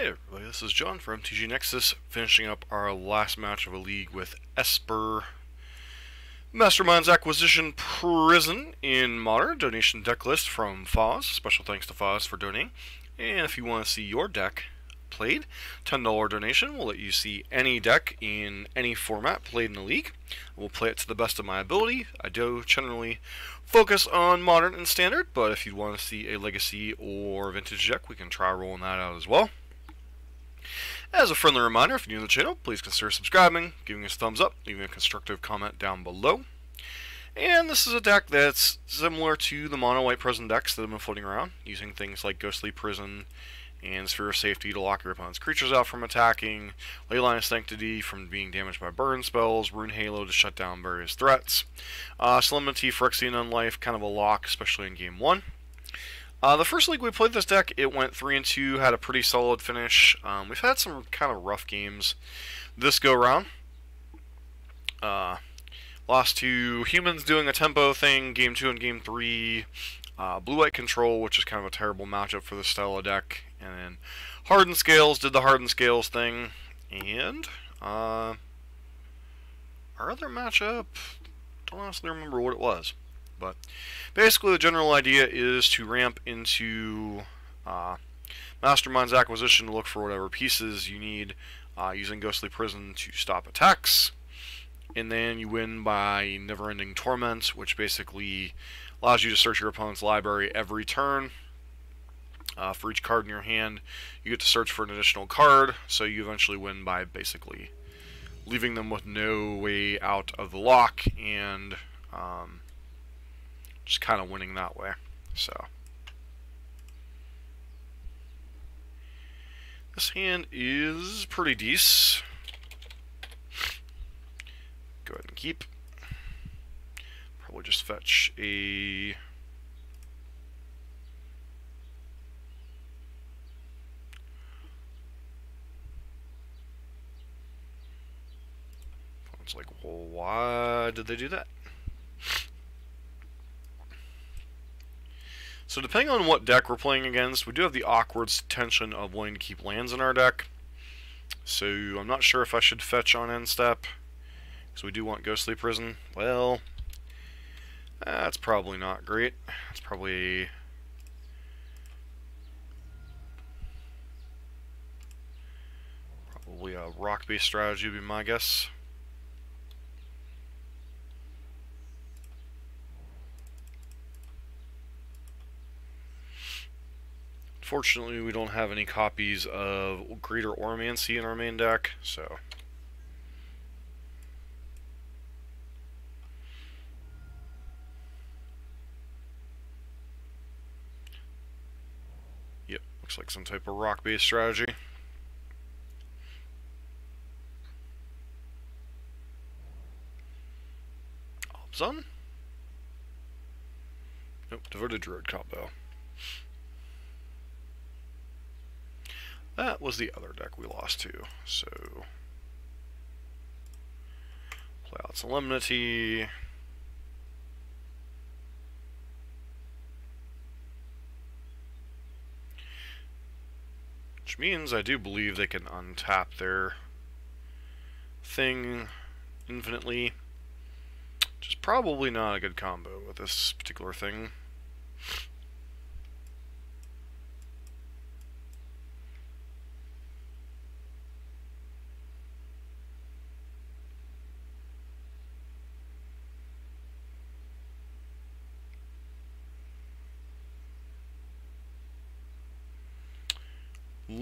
Hey everybody, this is John from MTG Nexus, finishing up our last match of a league with Esper Masterminds Acquisition Prison in Modern. Donation deck list from Foz. Special thanks to Foz for donating. And if you want to see your deck played, $10 donation will let you see any deck in any format played in the league. We'll play it to the best of my ability. I do generally focus on Modern and Standard, but if you want to see a Legacy or Vintage deck, we can try rolling that out as well. As a friendly reminder, if you're new to the channel, please consider subscribing, giving us a thumbs up, leaving a constructive comment down below. And this is a deck that's similar to the mono white prison decks that have been floating around, using things like Ghostly Prison and Sphere of Safety to lock your opponent's creatures out from attacking, Leyline of Sanctity from being damaged by burn spells, Runed Halo to shut down various threats, uh, Solemnity, Phyrexian Unlife, kind of a lock, especially in game 1. Uh, the first league we played this deck, it went 3 and 2, had a pretty solid finish. Um, we've had some kind of rough games this go round. Uh, lost to humans doing a tempo thing, game 2 and game 3. Uh, Blue White Control, which is kind of a terrible matchup for the Stella deck. And then Hardened Scales did the Hardened Scales thing. And uh, our other matchup, don't honestly remember what it was. But basically, the general idea is to ramp into uh, Mastermind's acquisition to look for whatever pieces you need uh, using Ghostly Prison to stop attacks. And then you win by Never Ending Torment, which basically allows you to search your opponent's library every turn. Uh, for each card in your hand, you get to search for an additional card, so you eventually win by basically leaving them with no way out of the lock and um, just kind of winning that way. So this hand is pretty decent. Go ahead and keep. Probably just fetch a It's like, well, why did they do that? So depending on what deck we're playing against, we do have the awkward tension of wanting to keep lands in our deck. So I'm not sure if I should fetch on end step. Because we do want Ghostly Prison. Well, that's probably not great. That's probably... Probably a rock-based strategy would be my guess. Fortunately, we don't have any copies of Greater Auramancy in our main deck, so... Yep, looks like some type of rock-based strategy. Abzan? Nope, Devoted Druid combo. That was the other deck we lost to. So, play out Solemnity. Which means I do believe they can untap their thing infinitely. Which is probably not a good combo with this particular thing.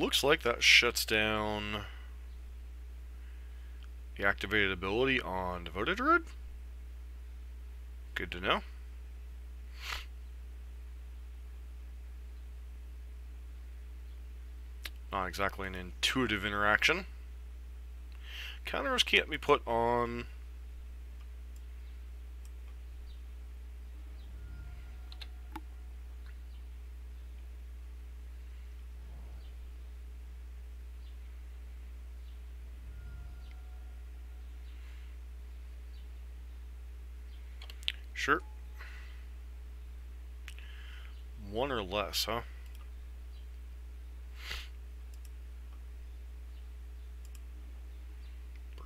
Looks like that shuts down the activated ability on Devoted Druid. Good to know. Not exactly an intuitive interaction. Counters can't be put on Sure. One or less, huh?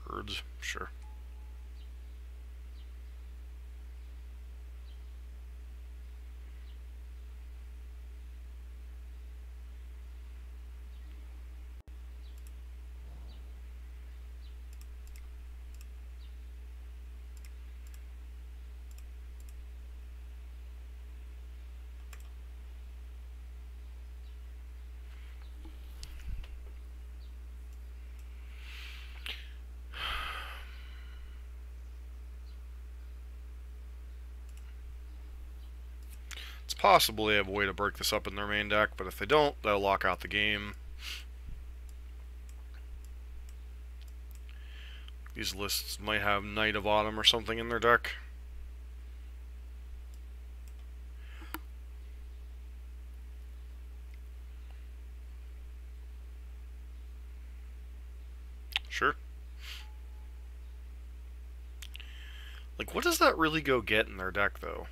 Birds, sure. They have a way to break this up in their main deck, but if they don't, they'll lock out the game. These lists might have Knight of Autumn or something in their deck. Sure. Like, what does that really go get in their deck, though?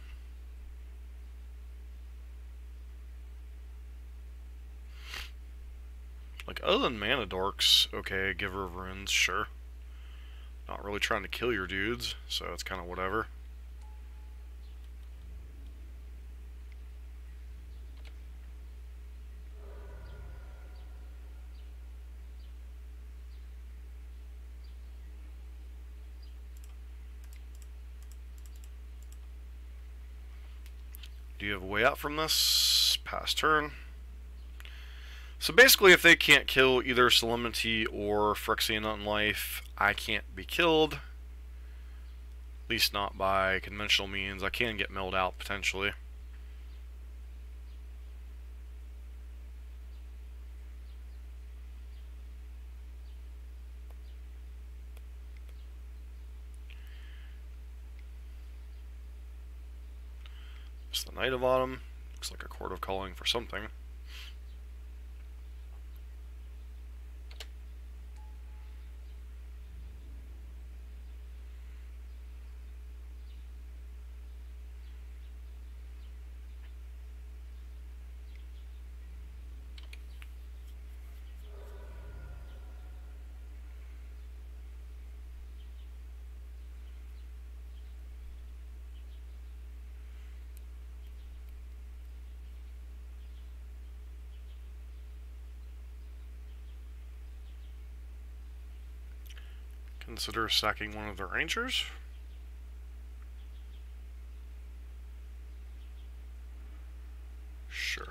Like, other than Mana Dorks, okay, Giver of Runes, sure. Not really trying to kill your dudes, so it's kind of whatever. Do you have a way out from this? Pass turn. So basically, if they can't kill either Solemnity or Phyrexian Unlife, I can't be killed. At least not by conventional means. I can get milled out, potentially. It's the Knight of Autumn. Looks like a Chord of Calling for something. Consider sacking one of the rangers. Sure.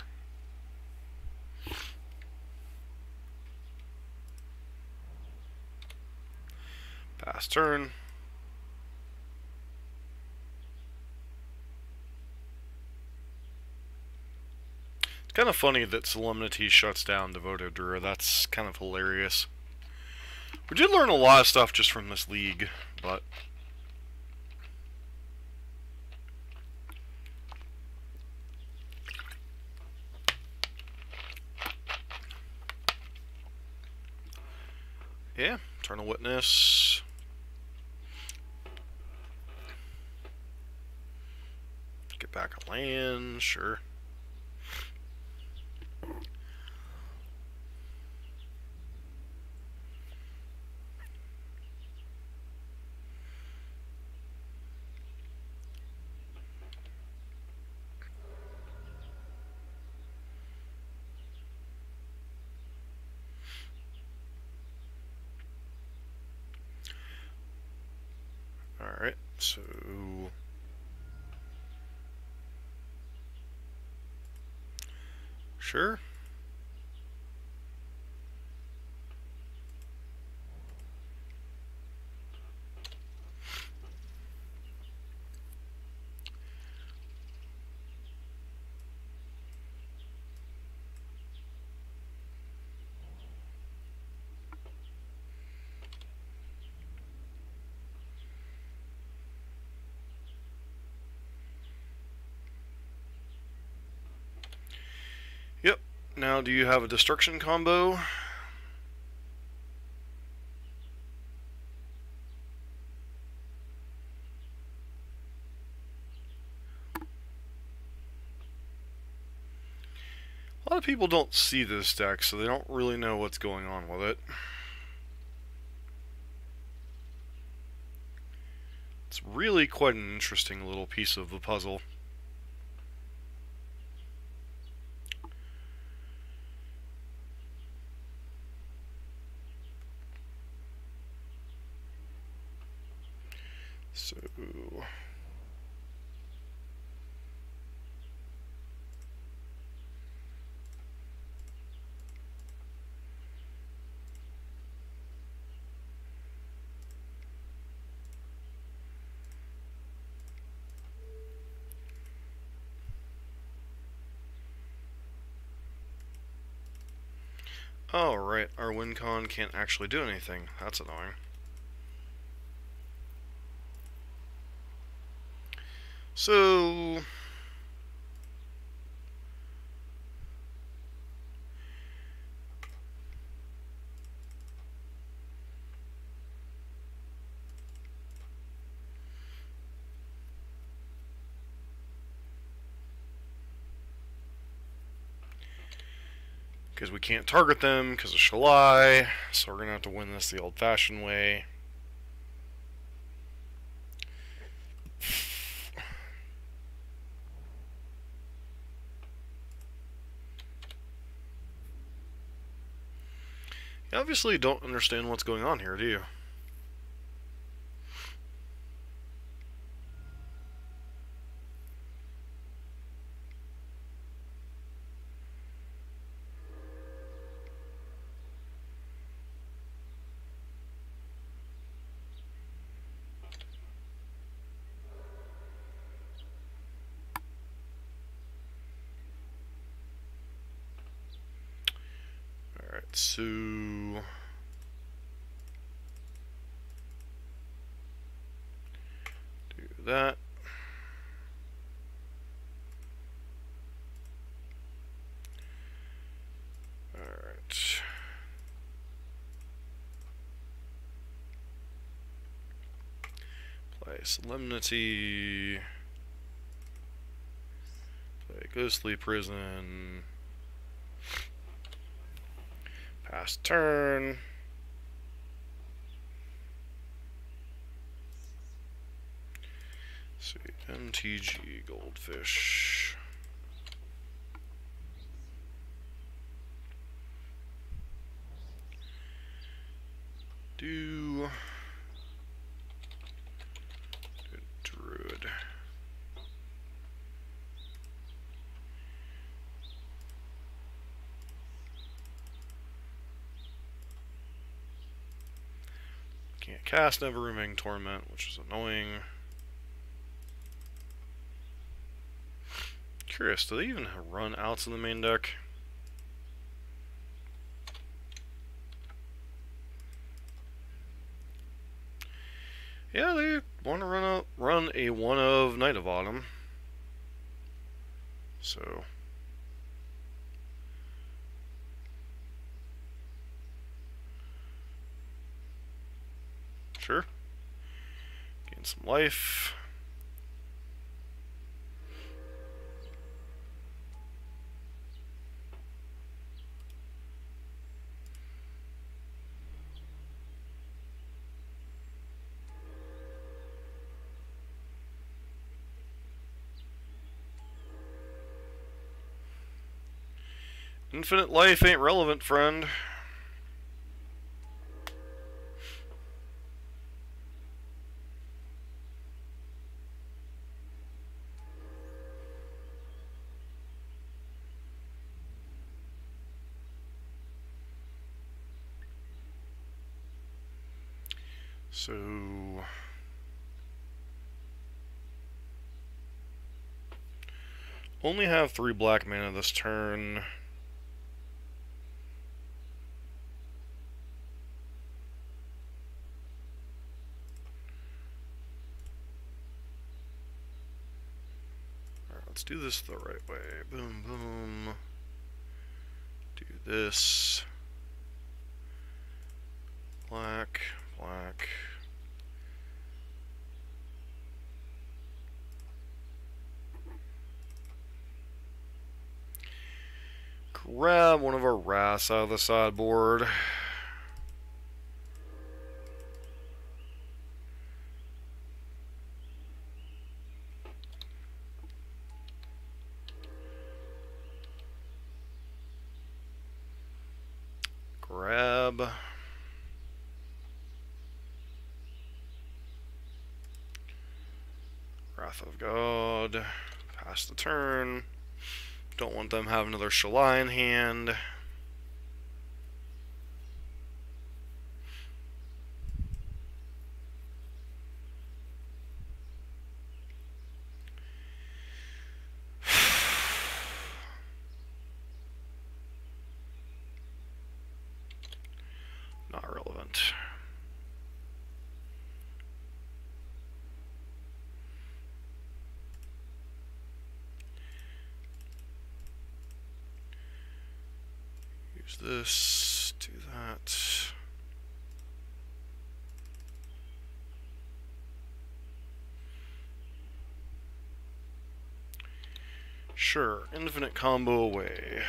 Pass turn. It's kind of funny that Solemnity shuts down Devoted Druid. That's kind of hilarious. We did learn a lot of stuff just from this league, but... Yeah, Eternal Witness. Get back a land, sure. Alright, so... Sure. Yep. Now, do you have a destruction combo? A lot of people don't see this deck, so they don't really know what's going on with it. It's really quite an interesting little piece of the puzzle. So Oh, right, our WinCon can't actually do anything. That's annoying. So... we can't target them because of Shalai, so we're going to have to win this the old-fashioned way. You obviously don't understand what's going on here, do you? Alright, so... Do that. Alright. Play Solemnity. Play Ghostly Prison. Pass turn. See, MTG Goldfish. Do Druid. Can't cast Neverending Torment, which is annoying. Curious, do they even run outs in the main deck? Yeah, they want to run a run a one of Knight of Autumn. So Sure. Gain some life. Infinite life ain't relevant, friend. So only have three black mana this turn. Alright, let's do this the right way. Boom, boom. Do this. Black, black. Grab one of our wraths out of the sideboard. grab. Wrath of God. Pass the turn. Them have another Shalai in hand. Not relevant. Use this, do that. Sure, infinite combo away.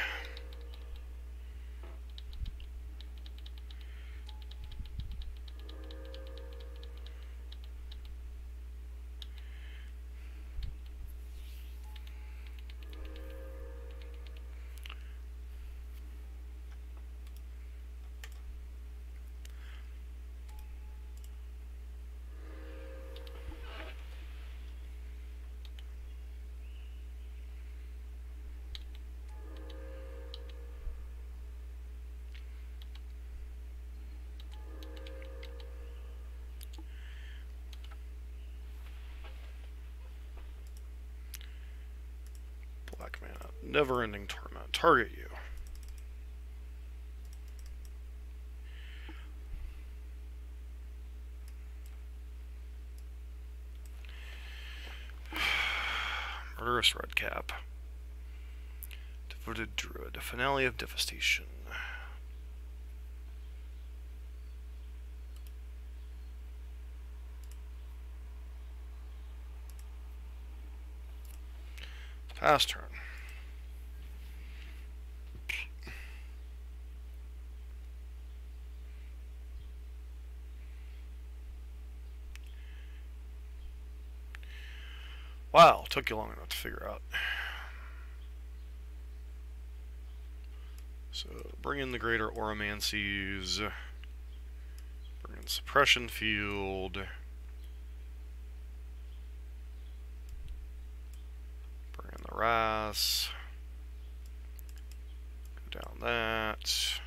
Black mana. Never ending torment. Target you. Murderous Redcap. Devoted Druid. Finale of Devastation. Pass turn. Took you long enough to figure out. So, bring in the Greater Auramancies. Bring in Suppression Field. Bring in the Ras. Go down that.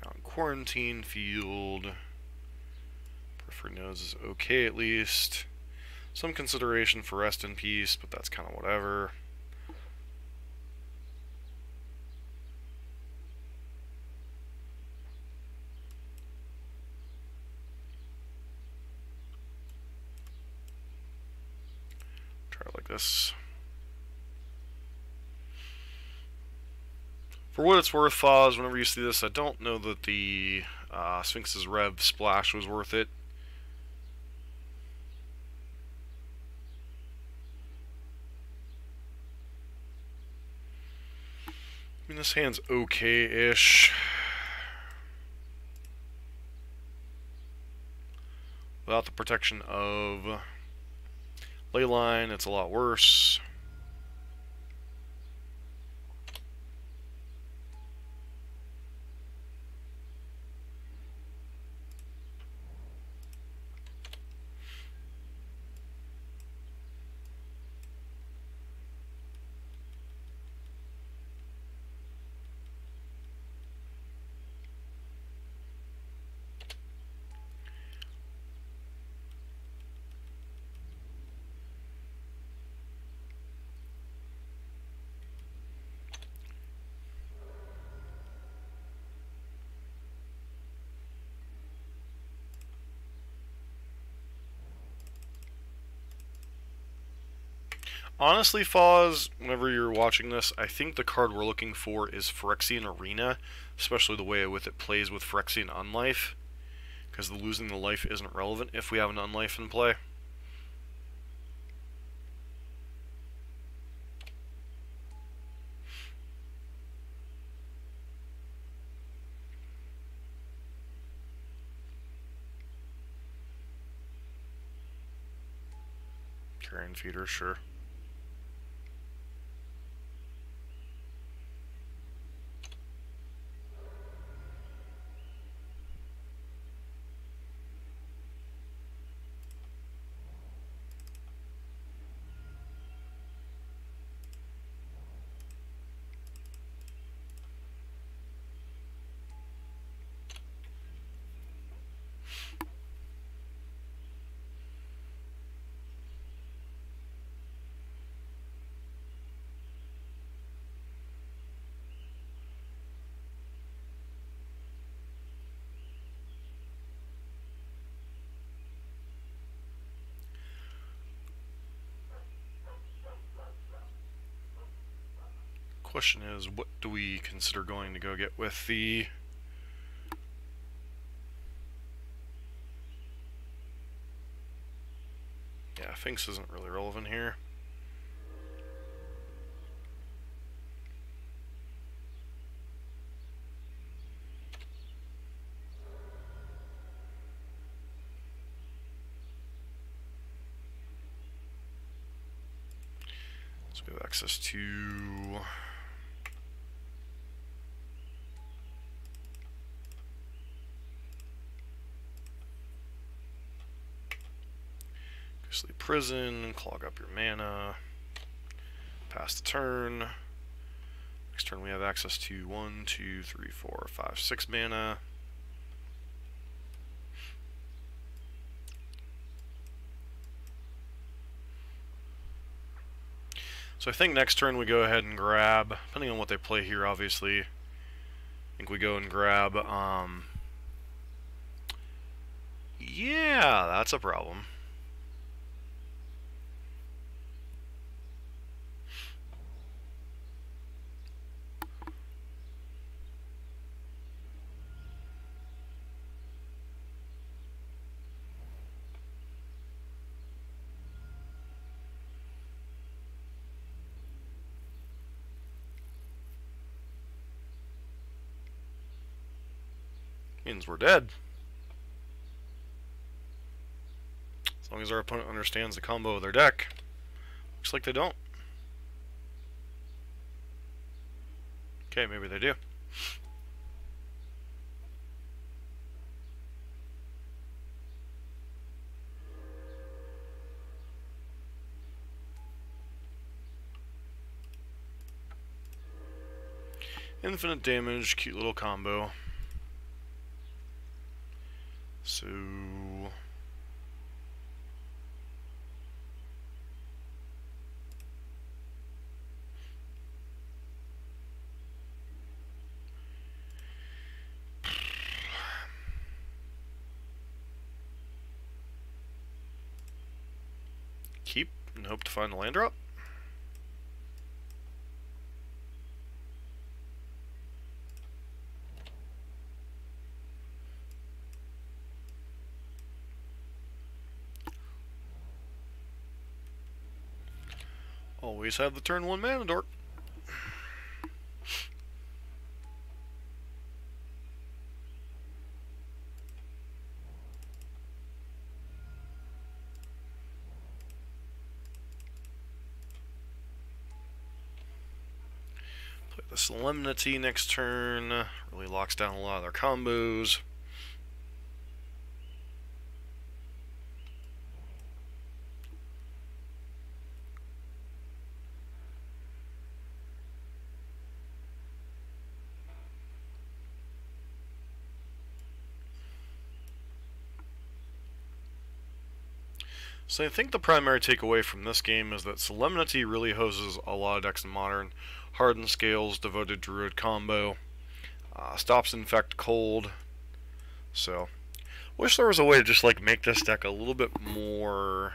Down Quarantine Field. Preferred Nose is okay at least. Some consideration for Rest in Peace, but that's kind of whatever. Try it like this. For what it's worth, Foz, whenever you see this, I don't know that the uh, Sphinx's Rev splash was worth it. This hand's okay-ish. Without the protection of Leyline, it's a lot worse. Honestly, Foz, whenever you're watching this, I think the card we're looking for is Phyrexian Arena, especially the way with it plays with Phyrexian Unlife, because the losing the life isn't relevant if we have an Unlife in play. Carrion feeder, sure. Question is, what do we consider going to go get with the... Yeah, Finks isn't really relevant here. we have access to Sleep Prison, clog up your mana, pass the turn. Next turn we have access to one, two, three, four, five, six mana. So I think next turn we go ahead and grab, depending on what they play here, obviously. I think we go and grab, um... Yeah, that's a problem. Means we're dead. As long as our opponent understands the combo of their deck. Looks like they don't. Okay, maybe they do. Infinite damage, cute little combo. So keep and hope to find the land drop. Always have the turn one mana dork. Play the Solemnity next turn. Really locks down a lot of their combos. So I think the primary takeaway from this game is that Solemnity really hoses a lot of decks in Modern. Hardened Scales, Devoted Druid combo, uh, stops Infect Cold. So, wish there was a way to just like make this deck a little bit more...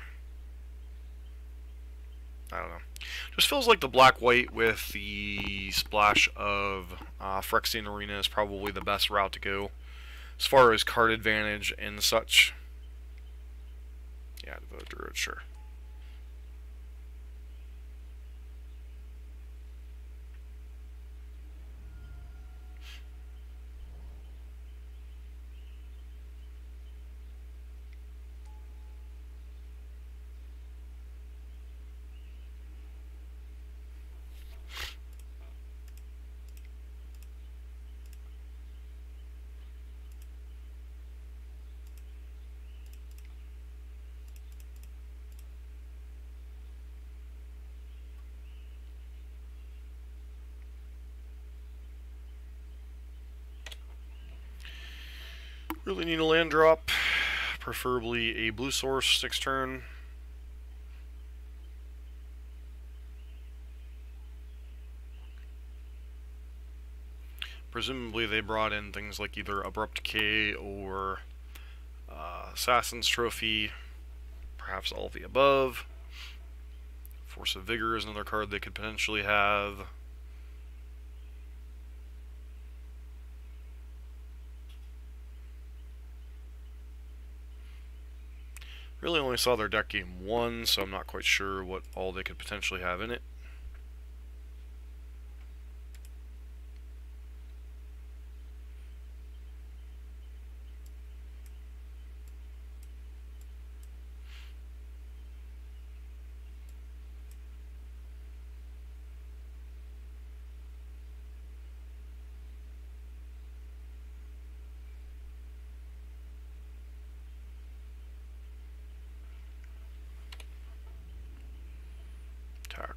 I don't know. Just feels like the black-white with the splash of uh, Phyrexian Arena is probably the best route to go as far as card advantage and such. Yeah, devote Really need a land drop, preferably a blue source, six turn. Presumably they brought in things like either Abrupt Decay or uh, Assassin's Trophy, perhaps all the above. Force of Vigor is another card they could potentially have. Really only saw their deck game one, so I'm not quite sure what all they could potentially have in it.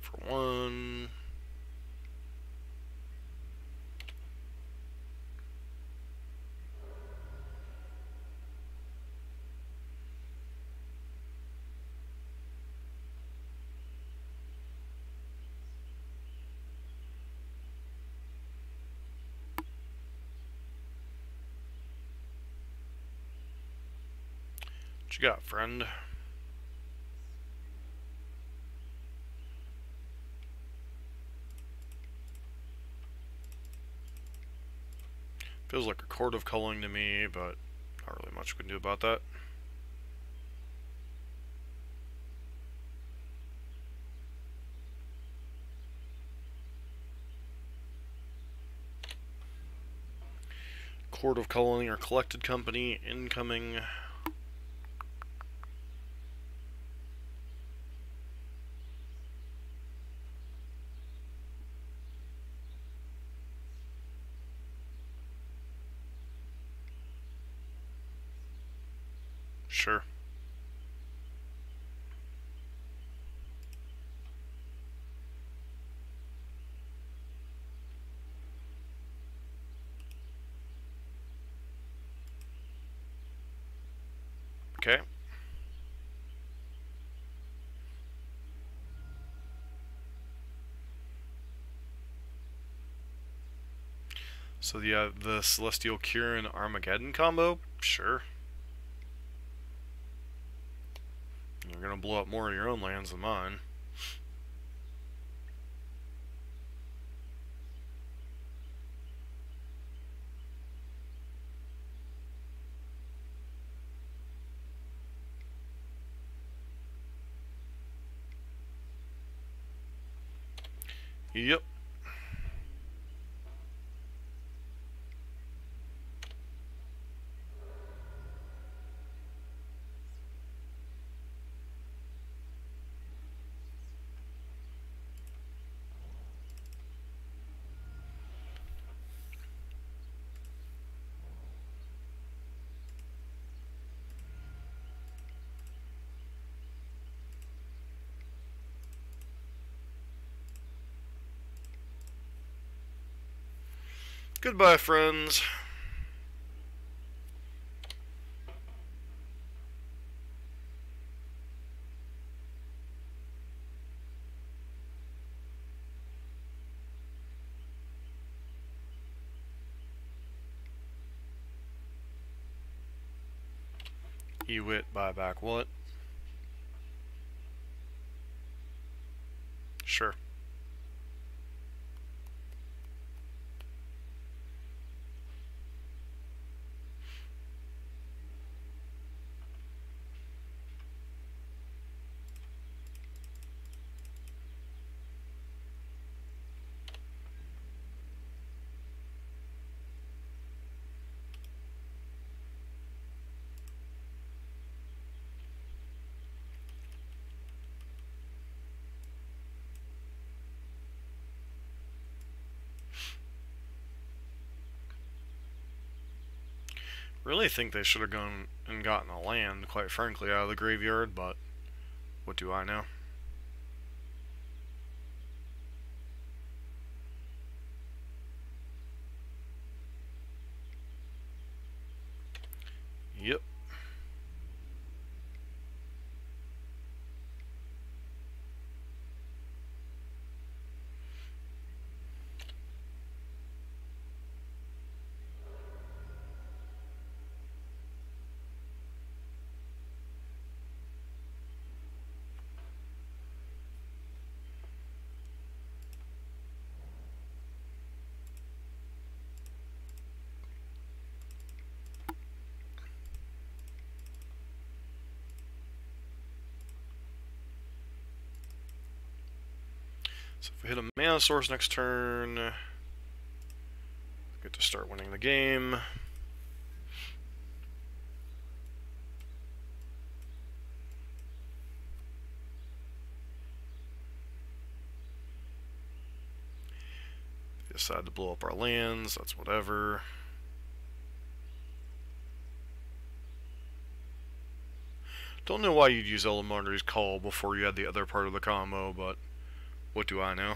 For one. What you got, friend? Feels like a chord of Calling to me, but not really much we can do about that. Chord of Calling or Collected Company incoming. Sure. Okay. So yeah, the Celestial Cure and Armageddon combo? Sure. You're gonna blow up more of your own lands than mine. Yep. Goodbye, friends. Ewit, buyback what? Sure. Really think they should have gone and gotten a land, quite frankly, out of the graveyard, but what do I know? Yep. So if we hit a mana source next turn, get to start winning the game. decide to blow up our lands, that's whatever. Don't know why you'd use Eladamri's Call before you had the other part of the combo, but what do I know?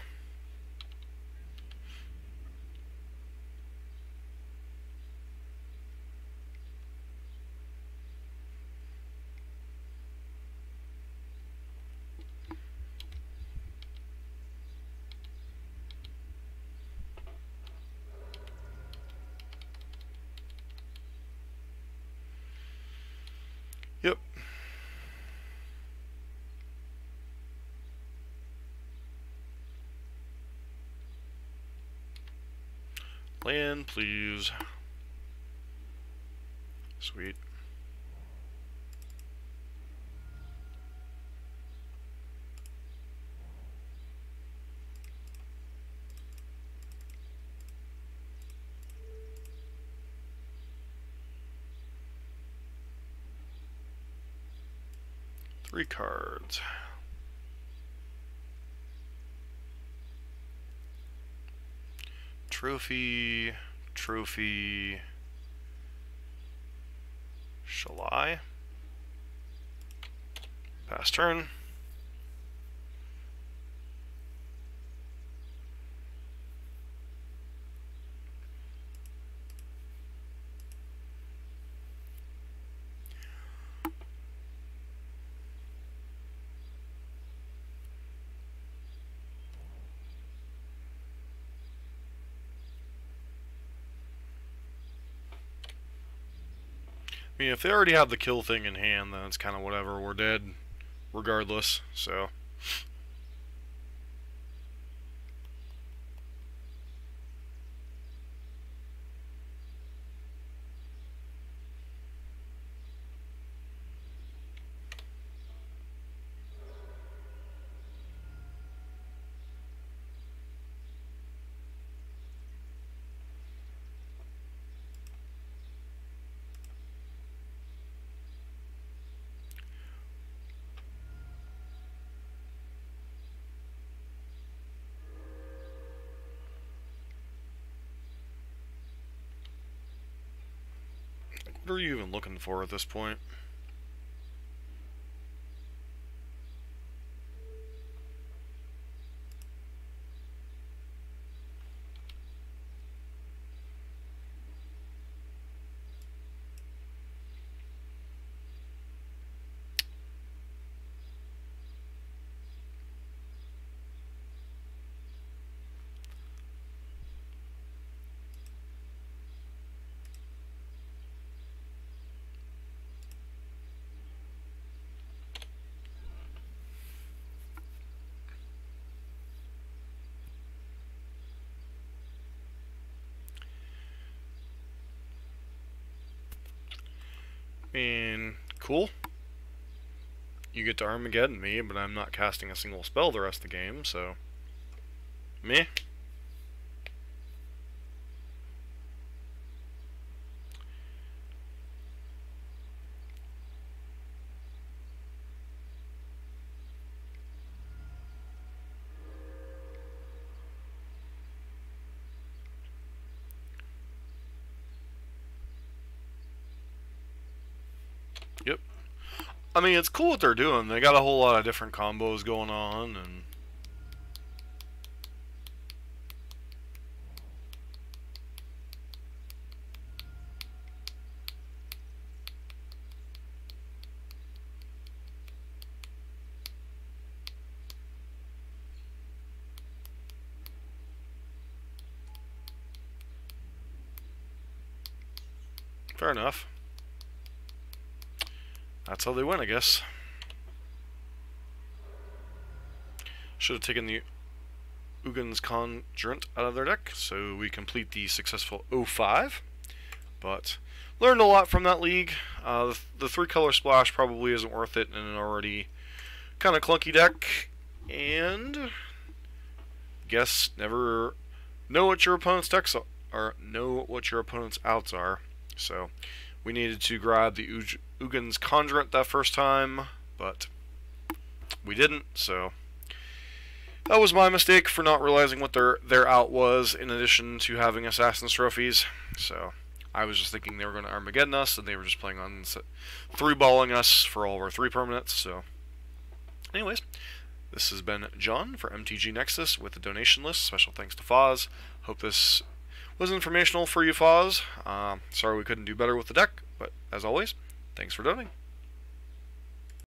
Yep. Land, please. Sweet. Three cards. Trophy, trophy. Shall I? Pass turn. Mean, if they already have the kill thing in hand, then it's kind of whatever. We're dead regardless, so... What are you even looking for at this point? And cool. You get to Armageddon me, but I'm not casting a single spell the rest of the game, so... Meh. Yep. I mean, it's cool what they're doing. They got a whole lot of different combos going on, and... Fair enough. That's how they win, I guess. Should have taken the Ugin's Conjurant out of their deck, so we complete the successful 05. But learned a lot from that league. Uh, the, the three color splash probably isn't worth it in an already kind of clunky deck. And guess never know what your opponent's decks are, know what your opponent's outs are. So we needed to grab the Ug Ugin's Conjurant that first time, but we didn't, so that was my mistake for not realizing what their their out was in addition to having Assassin's Trophies. So I was just thinking they were going to Armageddon us, and they were just playing on three balling us for all of our three permanents. So, anyways, this has been John for MTG Nexus with the donation list. Special thanks to Foz. Hope this was informational for you, Foz. Uh, sorry we couldn't do better with the deck, but as always, thanks for donating.